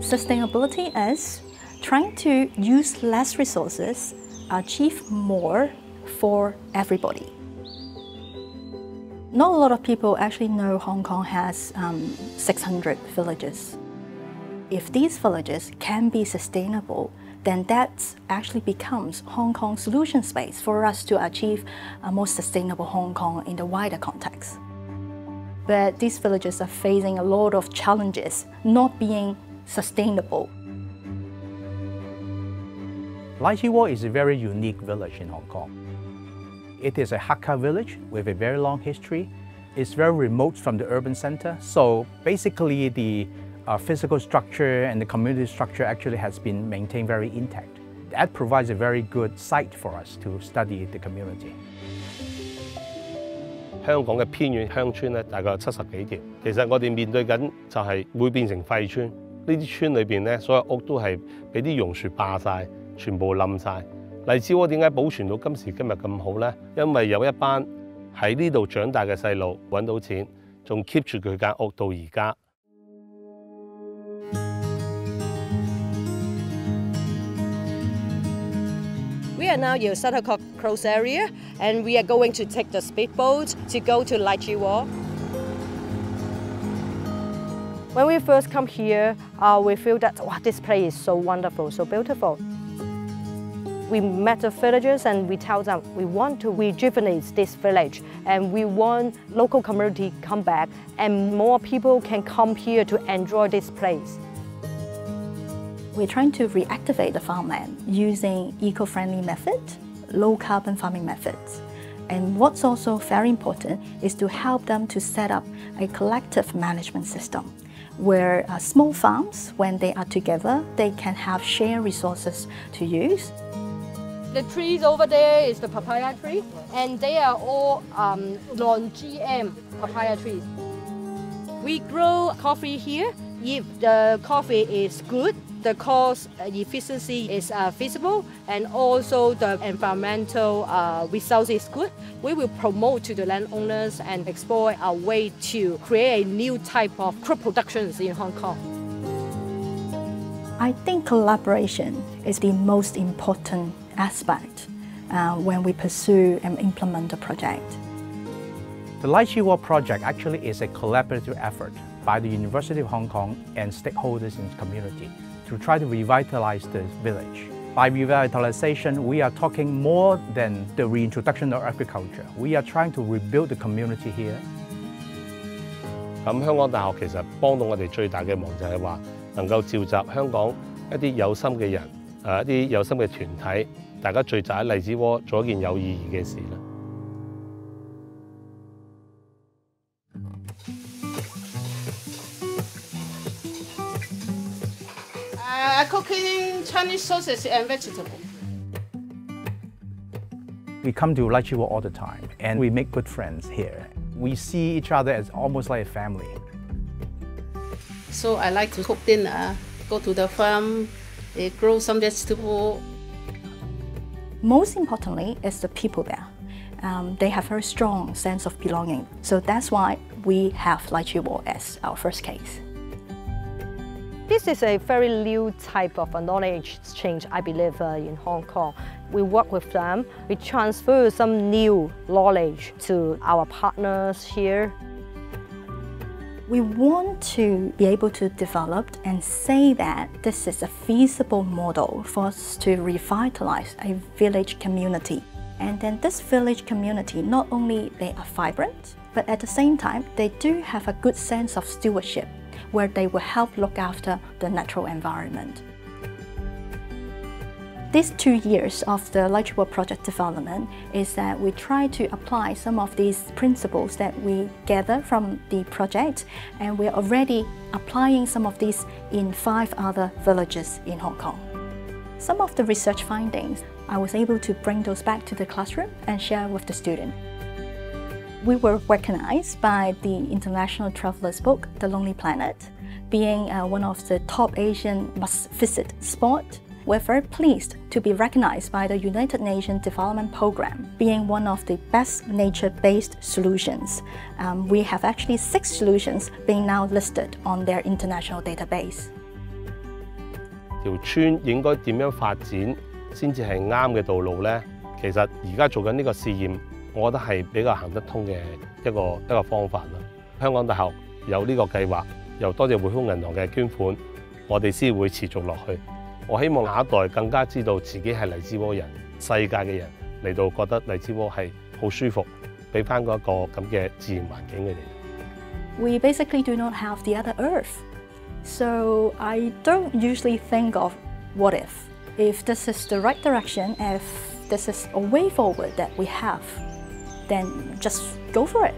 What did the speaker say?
Sustainability is trying to use less resources, achieve more for everybody. Not a lot of people actually know Hong Kong has um, 600 villages. If these villages can be sustainable, then that actually becomes Hong Kong solution space for us to achieve a more sustainable Hong Kong in the wider context. But these villages are facing a lot of challenges, not being sustainable. Lai Chi Wo is a very unique village in Hong Kong. It is a Hakka village with a very long history. It's very remote from the urban center, so basically the uh, physical structure and the community structure actually has been maintained very intact. That provides a very good site for us to study the community. 香港嘅偏远乡村咧，大概七十几条。其实我哋面对紧就系会变成废村。 呢啲村裏邊咧，所有屋都係俾啲榕樹霸晒，全部冧晒。荔枝窩點解保存到今時今日咁好咧？因為有一班喺呢度長大嘅細路揾到錢，仲 keep 住佢間屋到而家。We are now in Shuttlecock Close area and we are going to take the speedboat to go to Lai Chi Wo. When we first come here, uh, we feel that wow, this place is so wonderful, so beautiful. We met the villagers and we tell them we want to rejuvenate this village and we want local community come back and more people can come here to enjoy this place. We're trying to reactivate the farmland using eco-friendly methods, low-carbon farming methods. And what's also very important is to help them to set up a collective management system where uh, small farms, when they are together, they can have shared resources to use. The trees over there is the papaya tree, and they are all um, non-GM papaya trees. We grow coffee here. If the coffee is good, the cost efficiency is uh, feasible and also the environmental uh, results is good, we will promote to the landowners and explore a way to create a new type of crop productions in Hong Kong. I think collaboration is the most important aspect uh, when we pursue and implement a project. The Lai Chi project actually is a collaborative effort by the University of Hong Kong and stakeholders in the community to try to revitalize the village. By revitalization, we are talking more than the reintroduction of agriculture. We are trying to rebuild the community here. 咁香港大学其实帮到我哋最大嘅忙就系话能够召集香港一啲有心嘅人，诶一啲有心嘅团体，大家聚集喺荔枝窝做一件有意义嘅事啦。 Uh, cooking Chinese sausage and vegetable. We come to Lai Chi Wo all the time and we make good friends here. We see each other as almost like a family. So I like to cook dinner, go to the farm, eh, grow some vegetable. Most importantly is the people there. Um, they have a very strong sense of belonging. So that's why we have Lai Chi Wo as our first case. This is a very new type of knowledge exchange, I believe, uh, in Hong Kong. We work with them, we transfer some new knowledge to our partners here. We want to be able to develop and say that this is a feasible model for us to revitalize a village community. And then this village community, not only they are vibrant, but at the same time, they do have a good sense of stewardship where they will help look after the natural environment. These two years of the Chi project development is that we try to apply some of these principles that we gather from the project and we're already applying some of these in five other villages in Hong Kong. Some of the research findings, I was able to bring those back to the classroom and share with the student We were recognized by the International Traveler's Book, The Lonely Planet, being uh, one of the top Asian must-visit spots we're very pleased to be recognized by the United Nations Development Programme, being one of the best nature-based solutions. Um, we have actually six solutions being now listed on their international database. 条村应该点样发展先至系啱嘅道路呢？其实而家做紧呢个试验， 我覺得係比較行得通嘅一個一個方法啦。香港大學有呢個計劃，又多謝匯豐銀行嘅捐款，我哋先會持續落去。我希望下一代更加知道自己係荔枝窩人，世界嘅人嚟到覺得荔枝窩係好舒服，俾翻嗰一個咁嘅自然環境嘅哋。We basically do not have the other Earth, so I don't usually think of what if. If this is the right direction, if this is a way forward that we have, then just go for it.